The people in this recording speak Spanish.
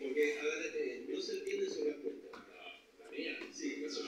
Porque, a ver, eh, no se entiende sobre la puerta. La mía, sí, eso.